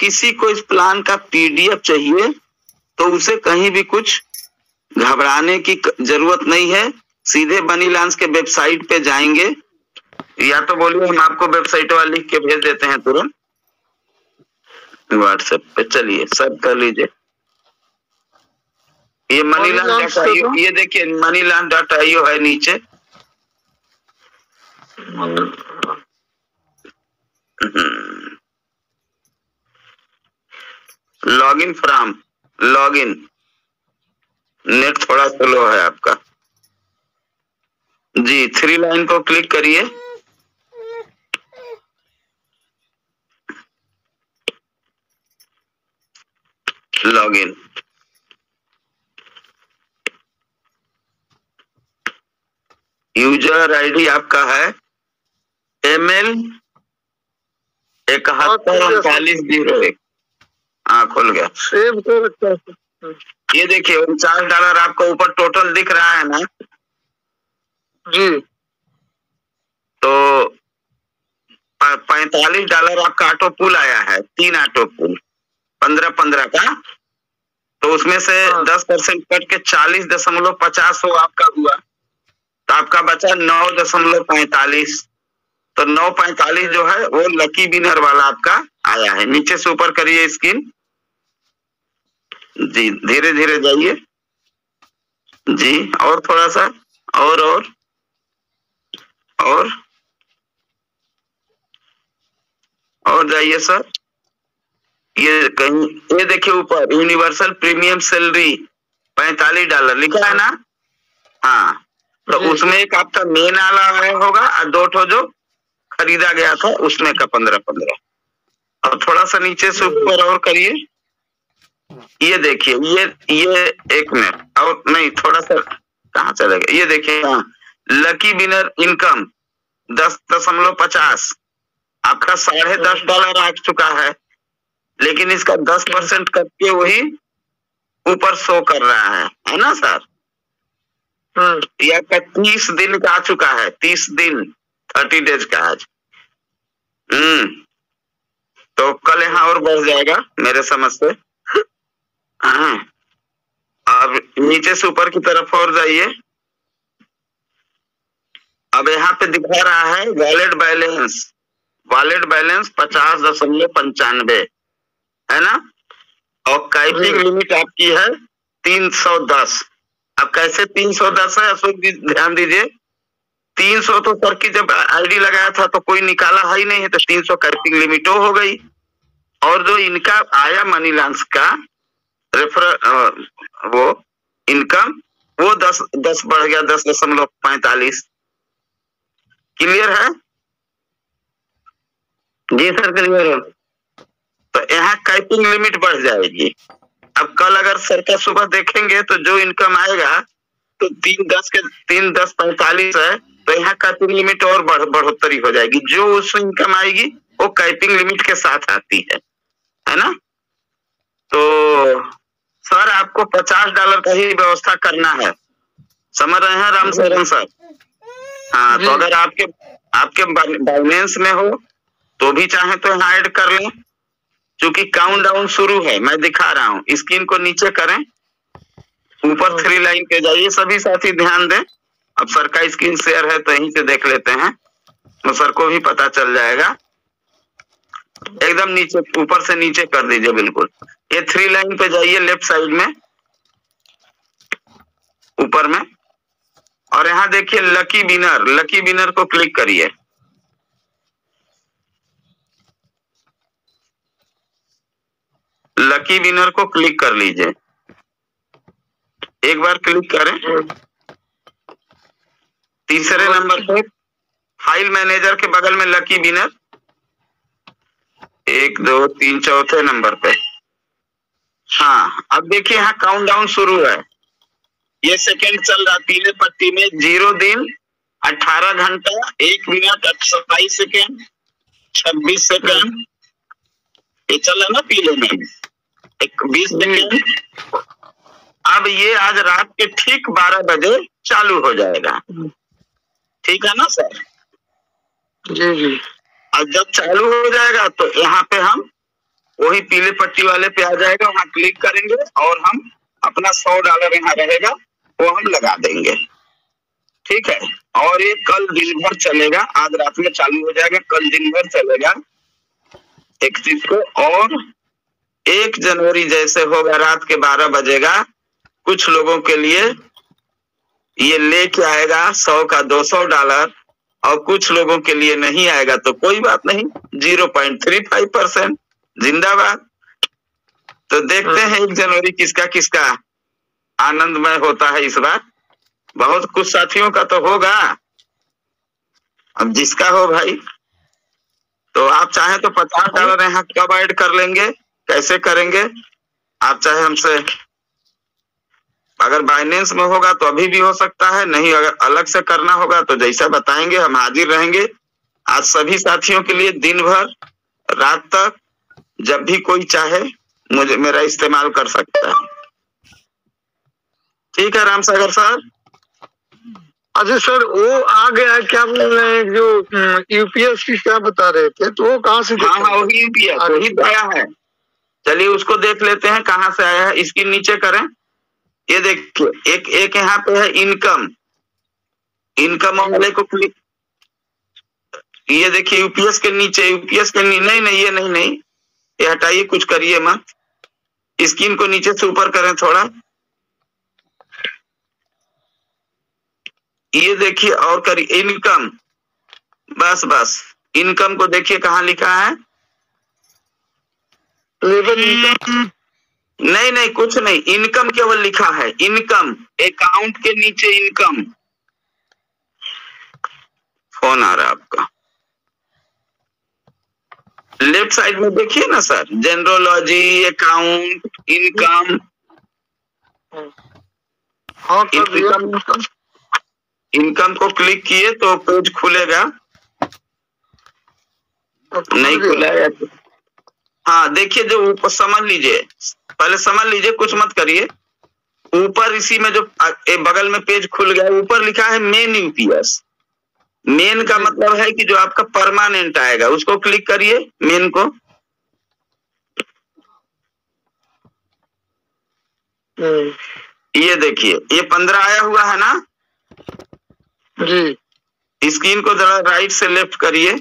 किसी को इस प्लान का पीडीएफ चाहिए तो उसे कहीं भी कुछ घबराने की ज़रूरत नहीं है। सीधे बनी लांस के वेबसाइट पे जाएँगे। या तो बोलिए हम आपको वेबसाइट वाले लिख के भेज देते हैं तुरंत। व्हाट्सएप पे चलिए सब कर लीजिए। ये मनी लांस डॉट आईओ ये देखिए मनी लांस डॉट आईओ है नीचे। Log in from log in net थोड़ा स्लो है आपका। जी थ्री लाइन को क्लिक करिए। लॉग इन यूज़र आईडी आपका है। एम एल इकहत्तर उनतालीस ज़ीरो एक। हाँ खुल गया। सेव कर रखा है। ये देखिए उनचास डॉलर आपको ऊपर टोटल दिख रहा है ना? जी। तो पैतालीस डॉलर आपका ऑटो पुल आया है तीन ऑटो पुल पंद्रह पंद्रह का? तो उसमें से हाँ। दस परसेंट कट के चालीस दशमलव पचास हो आपका हुआ। तो आपका बचा नौ दशमलव पैतालीस। तो नौ पैंतालीस जो है वो लकी विनर वाला आपका आया है। नीचे से ऊपर करिए स्क्रीन। जी धीरे धीरे जाइए। जी और थोड़ा सा और और और और जाइए सर। ये कहीं ये देखिए ऊपर यूनिवर्सल प्रीमियम सैलरी पैंतालीस डॉलर लिखा है ना? हाँ तो उसमें एक आपका मेन आला है होगा और दो ठो जो खरीदा गया था उसमें का पंद्रह पंद्रह। और थोड़ा सा नीचे से ऊपर और करिए। ये देखिए ये ये एक मिनट और नहीं थोड़ा सा कहाँ चले गए? ये देखिए हाँ। लकी विनर इनकम दस दशमलव पचास। आपका साढ़े दस डॉलर आ चुका है। लेकिन इसका दस परसेंट करके वही ऊपर शो कर रहा है। है ना सर हम्म यह का तीस दिन का आ चुका है। तीस दिन थर्टी डेज़ का आज। हम्म। तो कल यहाँ और बढ़ जाएगा मेरे समझ से। हाँ। अब नीचे से ऊपर की तरफ़ और जाइए। अब यहाँ पे दिखा रहा है वॉलेट बैलेंस। वॉलेट बैलेंस पचास दशमलव पंचानवे। है ना? और काइपिंग लिमिट आपकी है तीन सौ दस। अब कैसे तीन सौ दस है? अशोक जी ध्यान दीजिए। तीन सौ तो सर की जब आईडी लगाया था तो कोई निकाला है ही नहीं है तो तीन सौ काइपिंग लिमिट हो गई। और जो इनका आया मनी लांस का रेफर वो इनकम वो दस दस बढ़ गया, दस दशमलव पैंतालीस। क्लियर है? जी सर क्लियर है। तो यहाँ काइपिंग लिमिट बढ़ जाएगी। अब कल अगर सर का सुबह देखेंगे तो जो इनकम आएगा तो तीन दस के, तीन दस पैंतालीस है तो यहाँ काइपिंग लिमिट और बढ़ बढ़ोतरी हो जाएगी। जो उस इनकम आएगी, वो काइपिंग लिमिट के साथ आती है। है ना? तो आपको पचास डॉलर का ही व्यवस्था करना है। समझ रहे हैं राम सर हाँ तो अगर आपके आपके बाइनेंस में हो तो भी चाहे तो यहाँ ऐड कर लें। क्योंकि काउंट डाउन शुरू है मैं दिखा रहा हूँ। स्क्रीन को नीचे करें। ऊपर थ्री लाइन पे जाइए। सभी साथी ध्यान दें। अब सर का स्क्रीन शेयर है तो यहीं से देख लेते हैं। तो सर को भी पता चल जाएगा। एकदम नीचे ऊपर से नीचे कर दीजिए बिल्कुल। ये थ्री लाइन पे जाइए लेफ़्ट साइड में। ऊपर में। और यहाँ देखिए लकी बिनर लकी बिनर को क्लिक करिए। लकी विनर को क्लिक कर लीजिए। एक बार क्लिक करें। तीसरे नंबर पे। फ़ाइल मैनेजर के बगल में लकी विनर एक, दो, तीन, चौथे नंबर पे। हाँ अब देखिए यहाँ काउंट डाउन शुरू है। ये सेकंड चल रहा पीले पट्टी में ज़ीरो दिन, अठारह घंटा, एक मिनट सत्ताईस सेकेंड छब्बीस सेकेंड ये चल रहा ना पीले में। एक, बीस सेकेंड अब ये आज रात के ठीक बारह बजे चालू हो जाएगा। ठीक है ना, सर? जी जी। और जब चालू हो जाएगा तो यहाँ पे हम वही पीले पट्टी वाले पे आ जाएगा, वहाँ क्लिक करेंगे और हम अपना सौ डॉलर यहाँ रहेगा, वो हम लगा देंगे। ठीक है? और ये कल दिन भर चलेगा, आज रात में चालू हो जाएगा, कल दिन भर चलेगा इकतीस को। और एक जनवरी जैसे होगा, रात के बारह बजेगा, कुछ लोगों के लिए ये लेके आएगा सौ का दो सौ डॉलर और कुछ लोगों के लिए नहीं आएगा तो कोई बात नहीं। Zero point three five percent जिंदाबाद। तो देखते हैं एक जनवरी किसका किसका आनंदमय होता है इस बार। बहुत कुछ साथियों का तो होगा। अब जिसका हो भाई। तो आप चाहे तो पचास डॉलर यहाँ कब ऐड कर लेंगे? कैसे करेंगे? आप चाहे हमसे अगर बाइनेंस में होगा तो अभी भी हो सकता है नहीं अगर अलग से करना होगा तो जैसा बताएँगे हम हाजिर रहेंगे। आज सभी साथियों के लिए दिन भर रात तक जब भी कोई चाहे मुझे मेरा इस्तेमाल कर सकता है। ठीक है राम सागर सर? अच्छा सर वो आ गया क्या? बोल रहे हैं जो यूपीएस की क्या बता रहे थे? तो वो कहाँ से हाँ हाँ वही यूपीएस वही आया है। चलिए उसको देख लेते हैं कहाँ से आया है इसके नीचे करें। ये देखिए एक एक यहाँ पे है इनकम इनकम वाले को क्लिक ये देखिए यूपीएस के नीचे यूपीएस के नी, नहीं नहीं ये नहीं नहीं। ये हटाइए कुछ करिए मत। स्क्रीन को नीचे से ऊपर करें थोड़ा। ये देखिए और करिए इनकम बस बस। इनकम को देखिए कहाँ लिखा है। लेबर नहीं नहीं कुछ नहीं। इनकम केवल लिखा है। इनकम अकाउंट के नीचे इनकम। फ़ोन आ रहा है आपका। लेफ़्ट साइड में देखिए ना सर। जनरोलॉजी अकाउंट इनकम हाँ इनकम- इनकम इनकम को क्लिक किए तो पेज खुलेगा। नहीं खुला है। हाँ देखिए जो ऊपर समझ लीजिए। पहले समझ लीजिए कुछ मत करिए। ऊपर इसी में जो ए बगल में पेज खुल गया ऊपर लिखा है मेन यूपीएस मेन का मतलब है कि जो आपका परमानेंट आएगा उसको क्लिक करिए मेन को। हम्म, ये देखिए ये पंद्रह आया हुआ है ना? जी। स्क्रीन को जरा राइट से लेफ़्ट करिए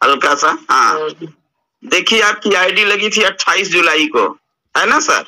हल्का सा हाँ। हाँ, देखिए आपकी आईडी लगी थी 28 जुलाई को है ना सर?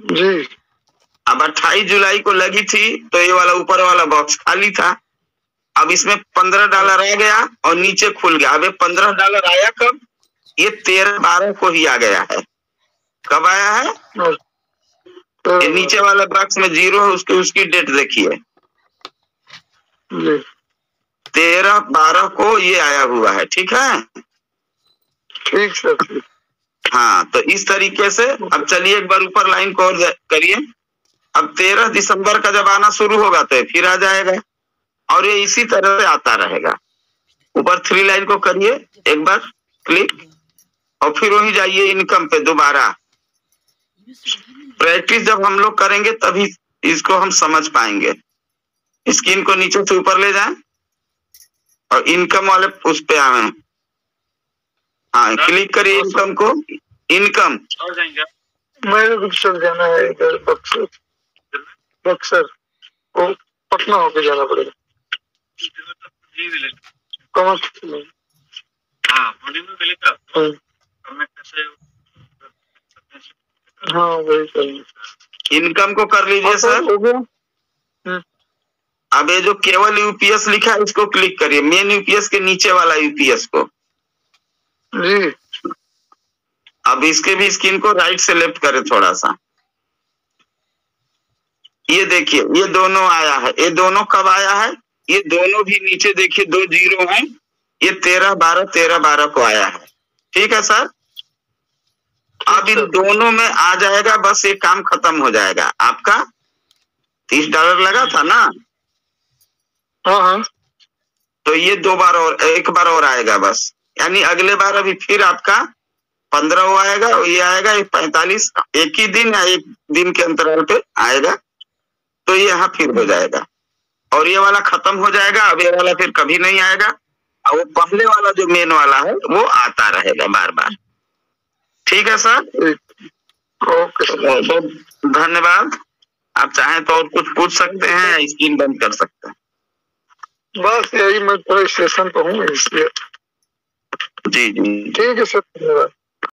जी। अब 28 जुलाई को लगी थी तो ये वाला ऊपर वाला बॉक्स खाली था। अब इसमें पंद्रह डॉलर आ गया और नीचे खुल गया। अब ये पंद्रह डॉलर आया कब? ये तेरह बारह को ही आ गया है। कब आया है? तो- ये नीचे वाला बॉक्स में ज़ीरो है उसकी उसकी डेट देखिए। तेरह बारह को ये आया हुआ है ठीक है? ठीक सर। हाँ तो इस तरीके से अब चलिए एक बार ऊपर लाइन को और करिए। अब तेरह दिसंबर का जब आना शुरू होगा तो फिर आ जाएगा। और ये इसी तरह से आता रहेगा। ऊपर थ्री लाइन को करिए, एक बार क्लिक। और फिर वही जाइए इनकम पे दोबारा। प्रैक्टिस जब हम लोग करेंगे तभी इसको हम समझ पाएँगे। स्क्रीन को नीचे से ऊपर ले जाएँ। और इनकम वाले उस पे आवे हाँ क्लिक करिए इनकम को। इनकम मेरे को सर जाना है इधर बक्सर। बक्सर। को पटना होके जाना पड़ेगा। कमर हाँ हाँ। वही सर इनकम को कर लीजिए सर हो गया? हम्म, अब ये जो केवल यूपीएस लिखा है इसको क्लिक करिए। मेन यूपीएस के नीचे वाला यूपीएस को। जी। अब इसके भी स्किन को राइट से लेफ़्ट करें थोड़ा सा। ये देखिए ये दोनों आया है। ये दोनों कब आया है? ये दोनों भी नीचे देखिए दो ज़ीरो हैं। ये तेरह बारह तेरह बारह को आया है। ठीक है सर? अब इन दोनों में आ जाएगा बस ये काम खत्म हो जाएगा। आपका तीस डॉलर लगा था ना? हाँ हाँ। तो ये दो बार और एक बार और आएगा बस। यानी अगले बार अभी फिर आपका पंद्रह वो आएगा ये आएगा एक पैंतालीस एक ही दिन या एक दिन के अंतराल पे आएगा तो ये यहाँ फिर हो जाएगा। और ये वाला खत्म हो जाएगा अब ये वाला फिर कभी नहीं आएगा। और वो पहले वाला जो मेन वाला है वो आता रहेगा बार बार। ठीक है सर? ओके बहुत धन्यवाद। आप चाहें तो और कुछ पूछ सकते हैं स्क्रीन बंद कर सकते हैं। बस यही मैं थोड़ा स्टेशन पर हूँ इसलिए। जी जी। ठीक है सर धन्यवाद।